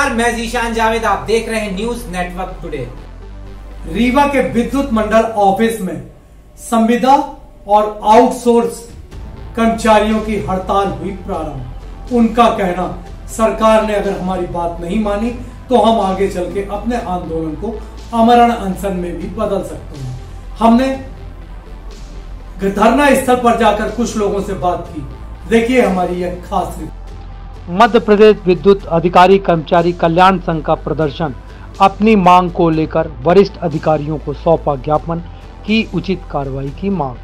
नमस्कार, मैं जीशान जावेद, आप देख रहे हैं न्यूज़ नेटवर्क टुडे रीवा के विद्युत मंडल ऑफ़िस में संविदा और आउटसोर्स कर्मचारियों की हड़ताल हुई प्रारंभ। उनका कहना, सरकार ने अगर हमारी बात नहीं मानी तो हम आगे चल के अपने आंदोलन को अमरण अनशन में भी बदल सकते हैं। हमने धरना स्थल पर जाकर कुछ लोगों से बात की। देखिए हमारी यह खास रिपोर्ट। मध्य प्रदेश विद्युत अधिकारी कर्मचारी कल्याण संघ का प्रदर्शन। अपनी मांग को लेकर वरिष्ठ अधिकारियों को सौंपा ज्ञापन की उचित कार्रवाई की मांग।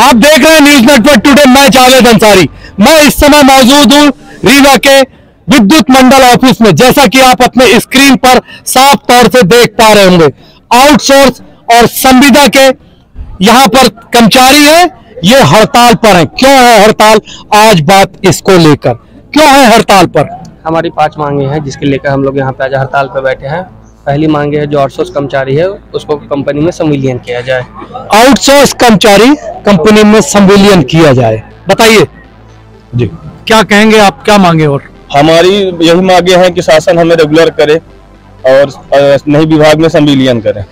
आप देख रहे हैं न्यूज़ नेटवर्क टुडे। मैं जावेद अंसारी। मैं इस समय मौजूद हूँ रीवा के विद्युत मंडल ऑफ़िस में। जैसा कि आप अपने स्क्रीन पर साफ़ तौर से देख पा रहे होंगे। आउटसोर्स और संविदा के यहाँ पर कर्मचारी हैं। ये हड़ताल पर हैं। क्यों है हड़ताल? आज बात इसको लेकर। क्यों है हड़ताल पर? हमारी पाँच मांगे हैं जिसके लेकर हम लोग यहाँ पे आज हड़ताल पर बैठे हैं। पहली मांगे है जो आउटसोर्स कर्मचारी है उसको कंपनी में संविलियन किया जाए। आउटसोर्स कर्मचारी कंपनी में संविलियन किया जाए। बताइए। जी। क्या कहेंगे आप? क्या मांगे और? हमारी यही मांगे हैं कि शासन हमें रेगुलर करे और नई विभाग में संविलियन करे।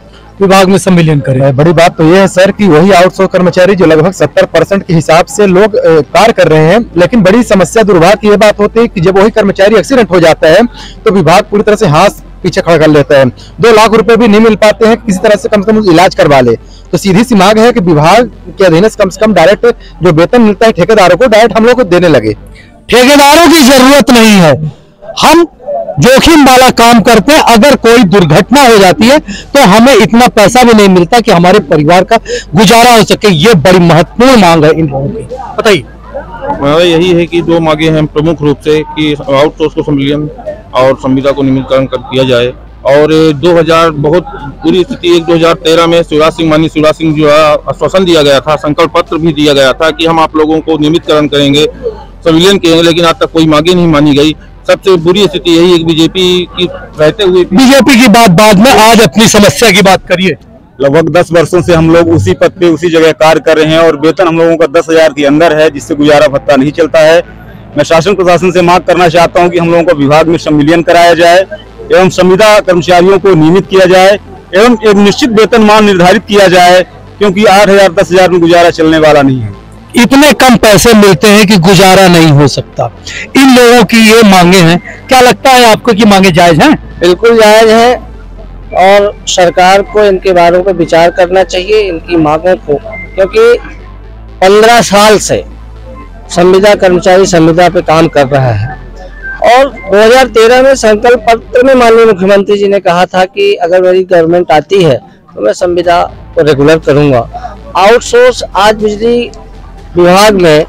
विभाग में संविलियन करें। बड़ी बात तो ये है सर कि वही आउटसोर्स कर्मचारी जो लगभग 70 परसेंट के हिसाब से लोग कार्य कर रहे हैं लेकिन बड़ी समस्या दुर्भाग्य की ये बात होती है कि जब वही कर्मचारी एक्सीडेंट हो जाता है तो विभाग पूरी तरह से हाथ पीछे खड़ा कर लेता है। दो लाख रुपए भी नहीं मिल पाते हैं किसी तरह से कम से कम इलाज करवा ले। तो सीधी सी मांग है कि विभाग के अधीन कम से कम डायरेक्ट जो वेतन मिलता है ठेकेदारों को डायरेक्ट हम लोग को देने लगे। ठेकेदारों की ज़रूरत नहीं है। हम जोखिम वाला काम करते हैं। अगर कोई दुर्घटना हो जाती है तो हमें इतना पैसा भी नहीं मिलता कि हमारे परिवार का गुजारा हो सके। ये बड़ी महत्वपूर्ण मांग है इन लोगों की। बताइए। यही है कि दो मांगे हैं प्रमुख रूप से कि आउटसोर्स को संविलियन और संविदा को नियमितकरण कर दिया जाए। और 2000 बहुत बुरी स्थिति एक 2013 में शिवराज सिंह मानी शिवराज सिंह जो है आश्वासन दिया गया था, संकल्प पत्र भी दिया गया था कि हम आप लोगों को नियमितकरण करेंगे, संविलियन करेंगे लेकिन आज तक कोई मांगे नहीं मानी गई। सबसे बुरी स्थिति यही है बीजेपी की रहते हुए बीजेपी की बात बाद में आज अपनी समस्या की बात करिए। लगभग दस वर्षों से हम लोग उसी पद पे उसी जगह कार्य कर रहे हैं और वेतन हम लोगों का दस हज़ार के अंदर है जिससे गुजारा भत्ता नहीं चलता है। मैं शासन प्रशासन से मांग करना चाहता हूँ कि हम लोगों को विभाग में सम्मिलियन कराया जाए एवं संविदा कर्मचारियों को नियमित किया जाए एवं एक निश्चित वेतन मान निर्धारित किया जाए क्योंकि आठ हज़ार दस हज़ार में गुजारा चलने वाला नहीं है। इतने कम पैसे मिलते हैं कि गुजारा नहीं हो सकता। इन लोगों की ये मांगे हैं। क्या लगता है आपको कि मांगे जायज़ हैं? बिल्कुल जायज़ है और सरकार को इनके बारे में विचार करना चाहिए, इनकी मांगों को। क्योंकि पंद्रह साल से संविदा कर्मचारी संविदा पे काम कर रहा है। और 2013 में संकल्प पत्र में माननीय मुख्यमंत्री जी ने कहा था कि अगर मेरी गवर्नमेंट आती है तो मैं संविदा को रेगुलर करूँगा। आउटसोर्स आज बिजली विभाग में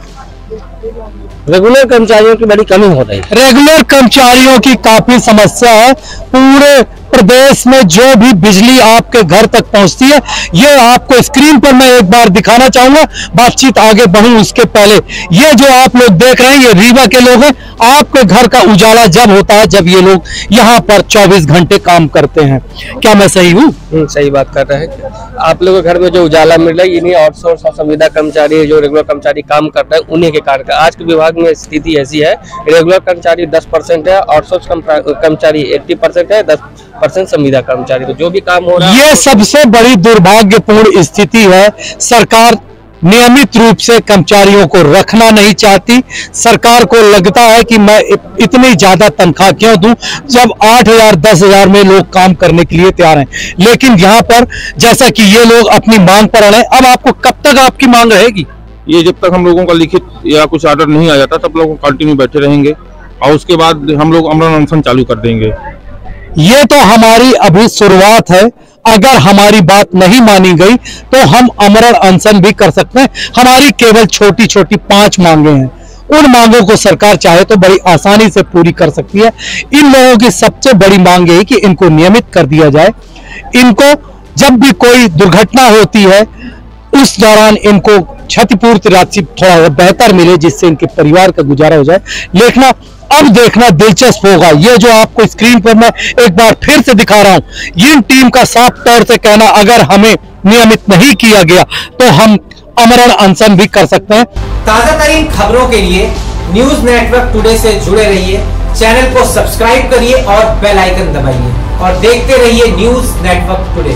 रेगुलर कर्मचारियों की बड़ी कमी हो रही है। रेगुलर कर्मचारियों की काफ़ी समस्या है। पूरे प्रदेश में जो भी बिजली आपके घर तक पहुँचती है ये आपको स्क्रीन पर मैं एक बार दिखाना चाहूँगा। बातचीत आगे बढ़ूं उसके पहले। ये जो आप लोग देख रहे हैं ये रीवा के लोग हैं। आपके घर का उजाला जब होता है जब ये लोग यहाँ पर 24 घंटे काम करते हैं। क्या मैं सही हूँ? हम्म, सही बात कर रहे हैं। आप लोगों के घर में जो उजाला मिल रहा है इन्हीं आउटसोर्स और संविदा कर्मचारी जो रेगुलर कर्मचारी काम कर रहे हैं उन्हीं के कारण। आज के विभाग में स्थिति ऐसी है रेगुलर कर्मचारी 10 परसेंट है आउटसोर्स कर्मचारी 80 परसेंट है 10 परसेंट संविदा कर्मचारी तो जो भी काम हो रहा है। ये सबसे बड़ी दुर्भाग्यपूर्ण स्थिति है। सरकार नियमित रूप से कर्मचारियों को रखना नहीं चाहती। सरकार को लगता है कि मैं इतनी ज़्यादा तनख्वाह क्यों दूँ? जब आठ हज़ार दस हज़ार में लोग काम करने के लिए तैयार हैं। लेकिन यहाँ पर जैसा कि ये लोग अपनी मांग पर अड़े अब आपको कब तक आपकी मांग रहेगी? ये जब तक हम लोगों का लिखित या कुछ ऑर्डर नहीं आ जाता तब लोग कंटिन्यू बैठे रहेंगे। और उसके बाद हम लोग अमरण अनशन चालू कर देंगे। ये तो हमारी अभी शुरुआत है। अगर हमारी बात नहीं मानी गई तो हम अमरण अनशन भी कर सकते हैं। हमारी केवल छोटी छोटी पाँच मांगे हैं। उन मांगों को सरकार चाहे तो बड़ी आसानी से पूरी कर सकती है। इन लोगों की सबसे बड़ी मांग यही कि इनको नियमित कर दिया जाए। इनको जब भी कोई दुर्घटना होती है, उस दौरान इनको क्षतिपूर्ति राशि थोड़ा बेहतर मिले, जिससे इनके परिवार का गुजारा हो जाए। लेकिन अब देखना दिलचस्प होगा। ये जो आपको स्क्रीन पर मैं एक बार फिर से दिखा रहा हूँ इन टीम का साफ़ तौर से कहना, अगर हमें नियमित नहीं किया गया तो हम अमरण अनशन भी कर सकते हैं। ताज़ा तरीन खबरों के लिए न्यूज़ नेटवर्क टुडे से जुड़े रहिए, चैनल को सब्सक्राइब करिए और बेल आइकन दबाइए और देखते रहिए न्यूज़ नेटवर्क टुडे